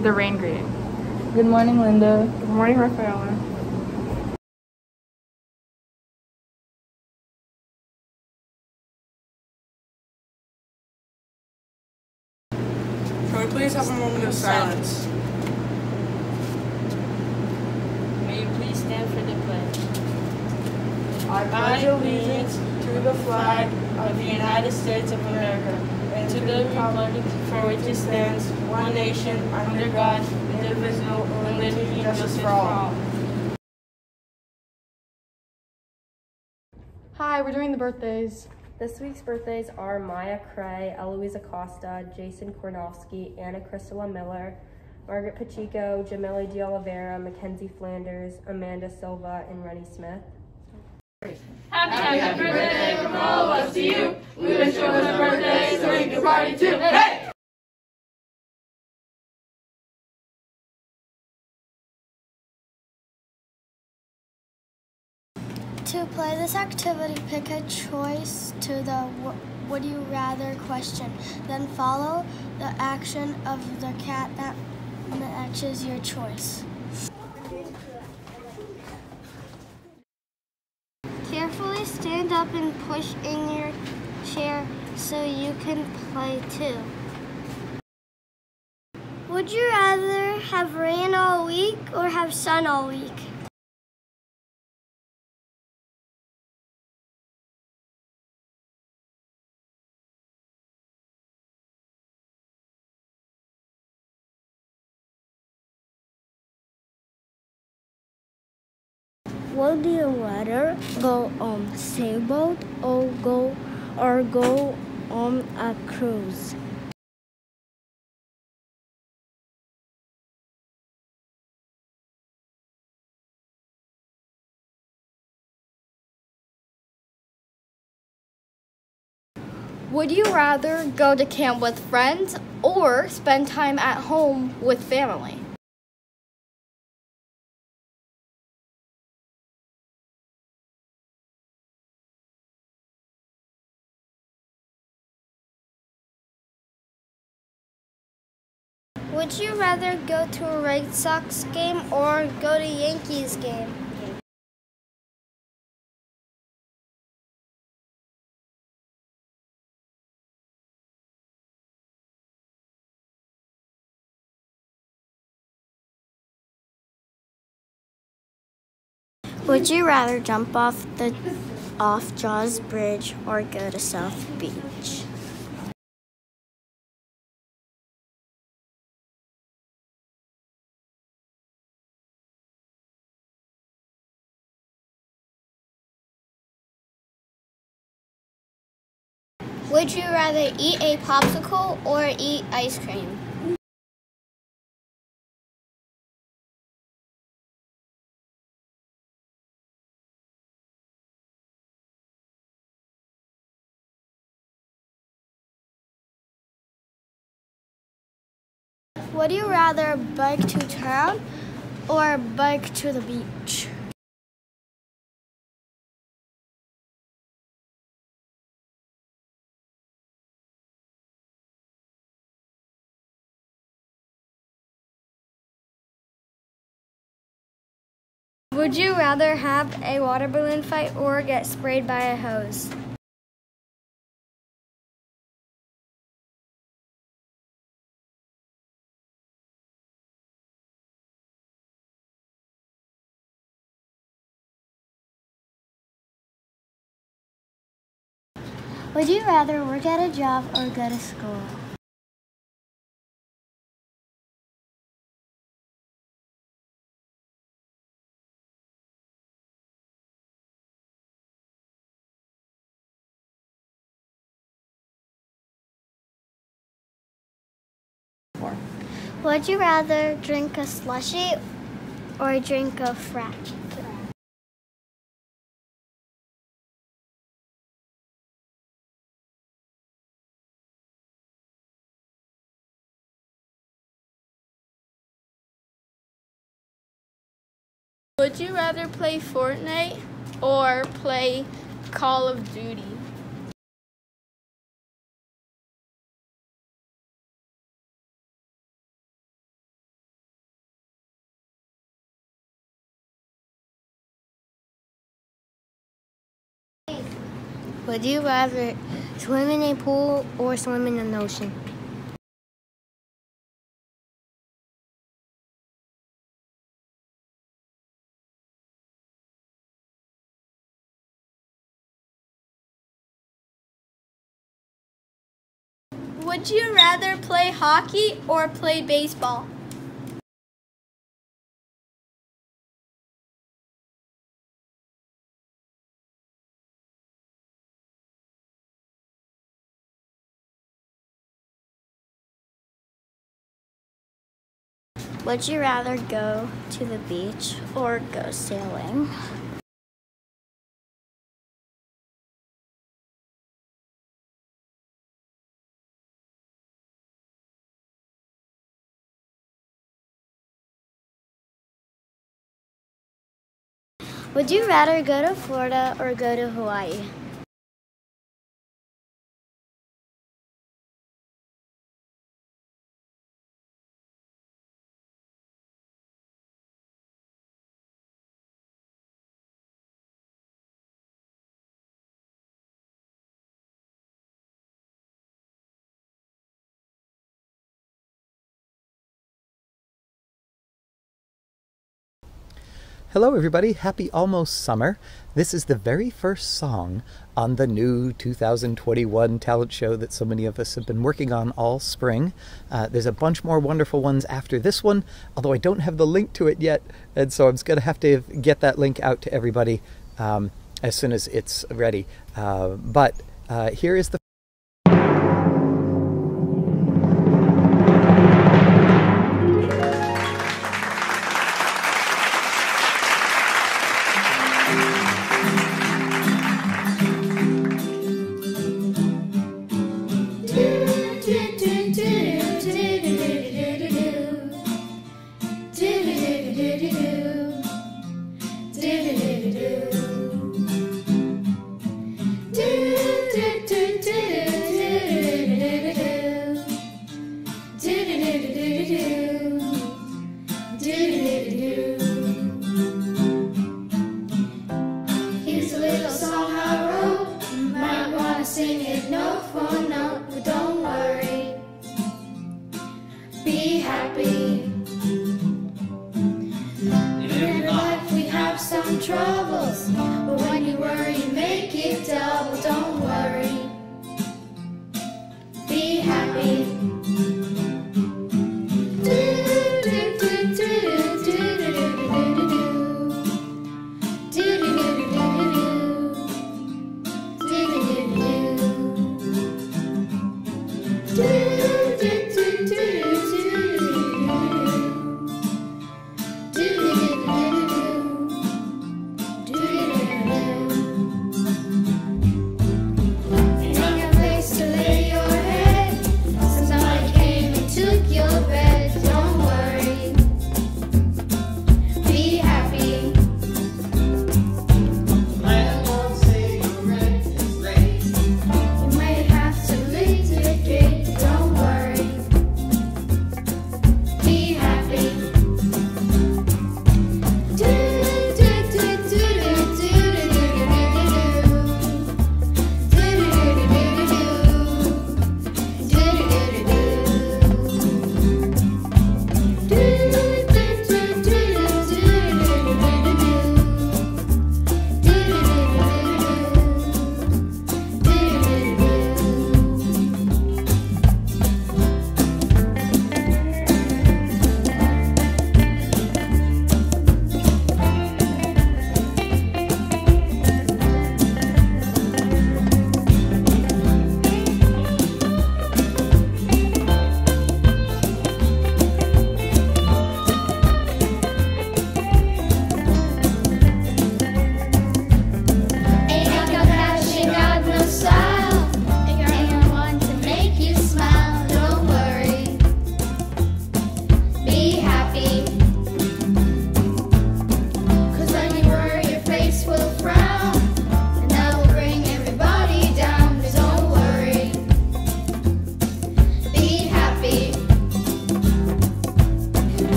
do the rain greeting. Good morning, Linda. Good morning, Rafaela. Can we please have a moment of silence? May you please stand for the pledge. I pledge allegiance to the flag of the United States of America and To the republic for which it stands, one nation, under God, indivisible, with liberty and justice for all. Hi, we're doing the birthdays. This week's birthdays are Maya Cray, Eloise Acosta, Jason Kornofsky, Anna Cristela Miller, Margaret Pacheco, Jameli De Oliveira, Mackenzie Flanders, Amanda Silva, and Rennie Smith. Happy birthday from all of us to you. 32, hey! To play this activity, pick a choice to the would you rather question. Then follow the action of the cat that matches your choice. Carefully stand up and push in your chair so you can play too. Would you rather have rain all week or have sun all week? Would you rather go on sailboat or go or go on a cruise? Would you rather go to camp with friends or spend time at home with family? Would you rather go to a Red Sox game or go to Yankees game? Would you rather jump off the off Jaws Bridge or go to South Beach? Would you rather eat a popsicle or eat ice cream? Would you rather bike to town or bike to the beach? Would you rather have a water balloon fight or get sprayed by a hose? Would you rather work at a job or go to school? Would you rather drink a slushy or drink a frapp? Would you rather play Fortnite or play Call of Duty? Would you rather swim in a pool or swim in an ocean? Would you rather play hockey or play baseball? Would you rather go to the beach or go sailing? Would you rather go to Florida or go to Hawaii? Hello, everybody. Happy almost summer. This is the very first song on the new 2021 talent show that so many of us have been working on all spring. Uh, there's a bunch more wonderful ones after this one, although I don't have the link to it yet, and so I'm going to have to get that link out to everybody um, as soon as it's ready. Uh, but uh, here is the do do do do.